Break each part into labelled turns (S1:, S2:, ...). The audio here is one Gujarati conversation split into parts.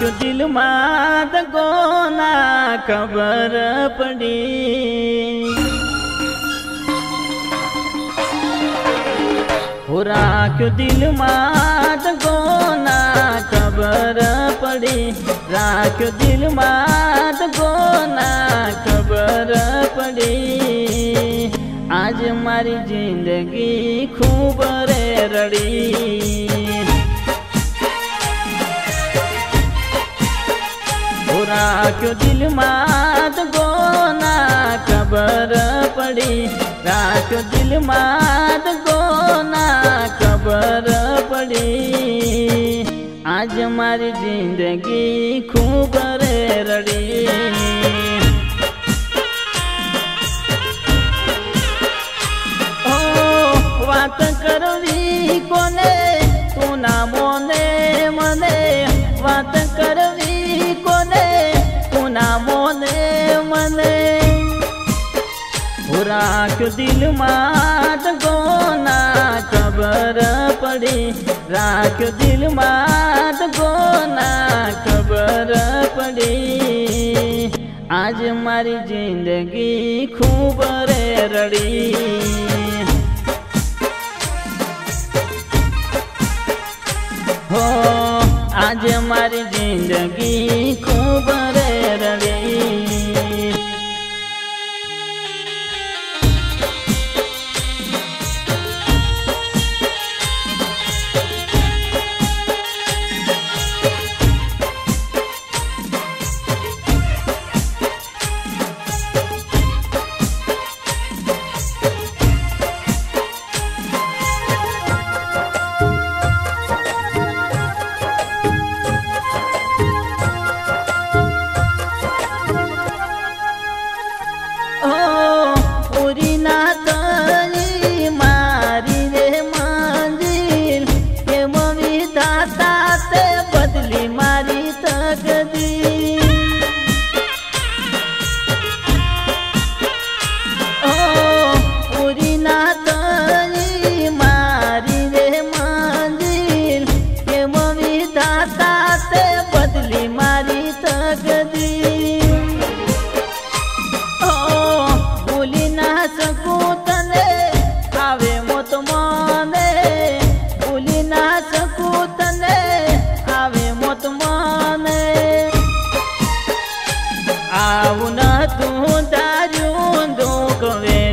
S1: રાખ્યો દિલમાં દગો ના ખબર પડી. રાખ્યો દિલમાં દગો ના ખબર પડી. રાખ્યો દિલમાં દગો ના ખબર પડી. આજ મારી જિંદગી ખૂબ રે રડી રાખ્યો દિલમાં ગોના ખબર પડી. રાખ્યો દિલમાં ગોના ખબર પડી. આજ મારી જિંદગી ખૂબ રે રડી મને રાખ્યો દિલમાં ગોના ખબર પડી. રાખ્યો દિલમાં ગોના ખબર પડી. આજ મારી જિંદગી ખૂબ રે રડી. હો, આજે મારી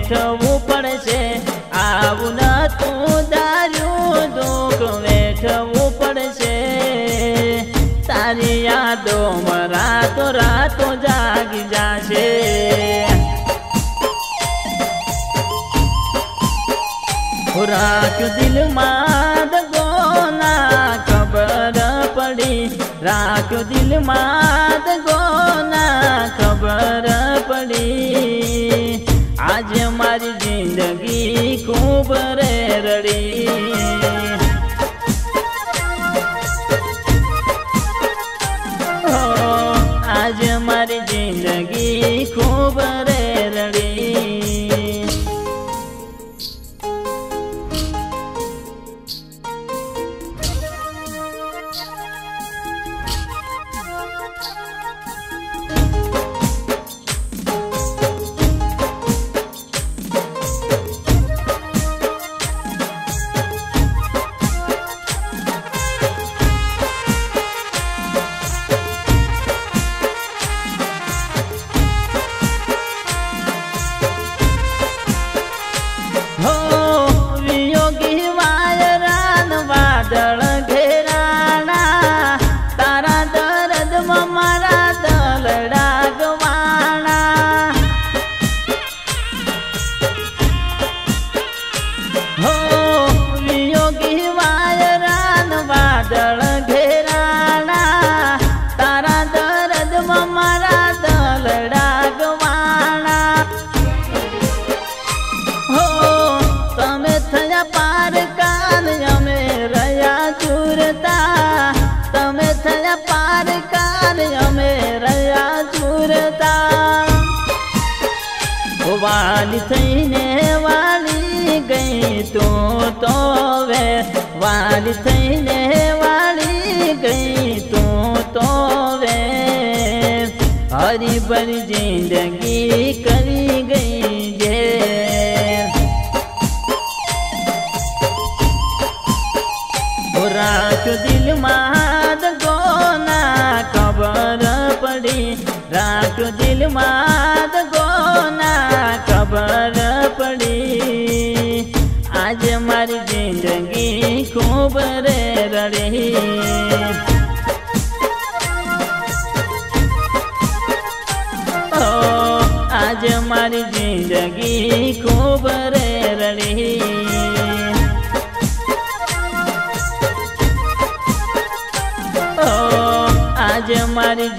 S1: વેઠવું પડશે. આવું નતું તું ધાર્યું દુઃખ વેઠવું પડશે. તારી યાદો રાતો રાતો જાગી જાશે. રાખ્યો દિલમાં ગોના ખબર પડી. રાખ્યો દિલમાં ગોના ખબર પડી. આજે મારી જિંદગી ખૂબ રે રડી દરદમાં મારા દલડા ગવાણા હો વિયોગી વાયરાન વાદળ ઘેરાણા. તારા દરદમાં મારા દલડા ગવાણા હો, તમે થયા પાર કાન વાલી થઈને વાલી ગઈ તું તો વે. વાલી થઈને વાલી ગઈ તું તો વે. હરિભરી જિંદગી કરી ગઈ જે. રાત દિલમાં ગોના ખબર પડી. રાત દિલમાં રે આજ મારી જિંદગી ખૂબ રે રડી આજે મારી